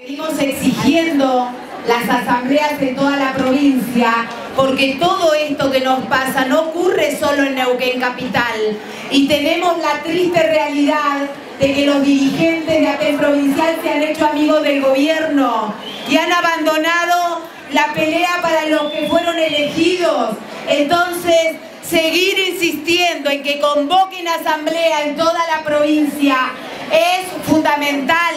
Seguimos exigiendo las asambleas en toda la provincia porque todo esto que nos pasa no ocurre solo en Neuquén Capital y tenemos la triste realidad de que los dirigentes de ATEN Provincial se han hecho amigos del gobierno y han abandonado la pelea para los que fueron elegidos. Entonces, seguir insistiendo en que convoquen asamblea en toda la provincia es fundamental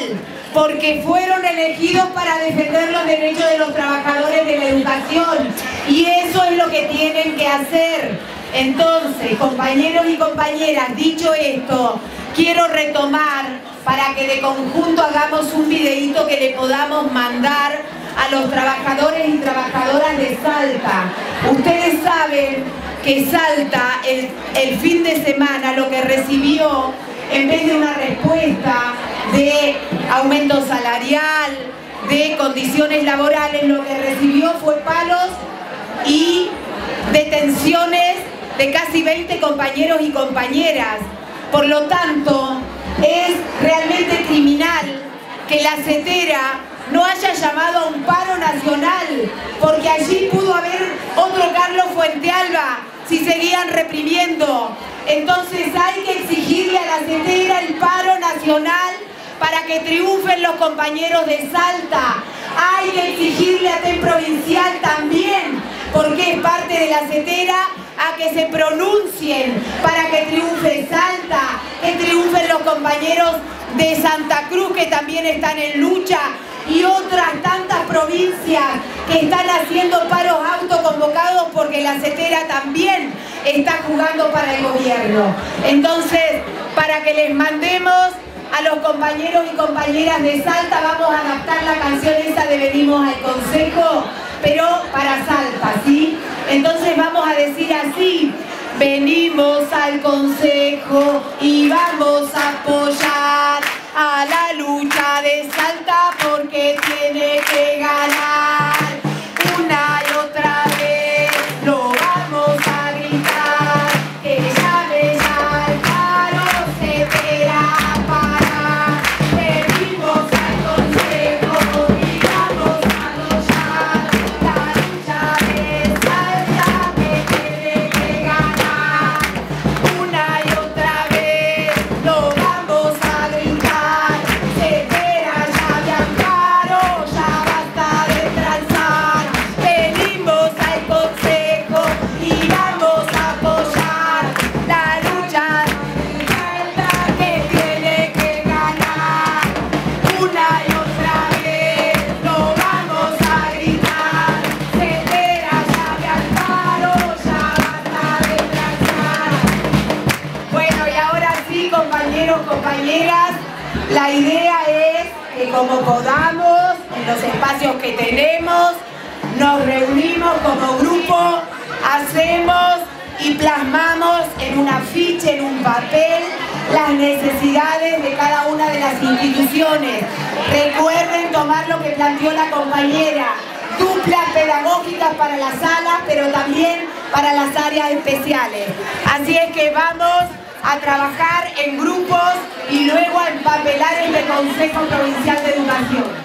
porque fueron elegidos para defender los derechos de los trabajadores de la educación y eso es lo que tienen que hacer. Entonces, compañeros y compañeras, dicho esto, quiero retomar para que de conjunto hagamos un videíto que le podamos mandar a los trabajadores y trabajadoras de Salta. Ustedes saben que Salta el, el fin de semana lo que recibió en vez de una respuesta de aumento salarial, de condiciones laborales, lo que recibió fue palos y detenciones de casi 20 compañeros y compañeras. Por lo tanto, es realmente criminal que la CETERA no haya llamado a un paro nacional, porque allí pudo haber otro Carlos Fuentealba si seguían reprimiendo. Entonces hay que exigirle a la CETERA el paro nacional para que triunfen los compañeros de Salta. Hay que exigirle a TEN Provincial también, porque es parte de la CETERA, a que se pronuncien para que triunfe Salta, que triunfen los compañeros de Santa Cruz que también están en lucha y otras tantas provincias que están haciendo paros autoconvocados porque la CETERA también está jugando para el gobierno. Entonces, para que les mandemos a los compañeros y compañeras de Salta, vamos a adaptar la canción esa de Venimos al Consejo, pero para Salta, ¿sí? Entonces vamos a decir así, venimos al Consejo y vamos a apoyar a la lucha de compañeras, la idea es que como podamos, en los espacios que tenemos, nos reunimos como grupo, hacemos y plasmamos en un afiche, en un papel, las necesidades de cada una de las instituciones. Recuerden tomar lo que planteó la compañera, duplas pedagógicas para las salas, pero también para las áreas especiales. Así es que vamos a trabajar en grupos y luego a empapelar el Consejo Provincial de Educación.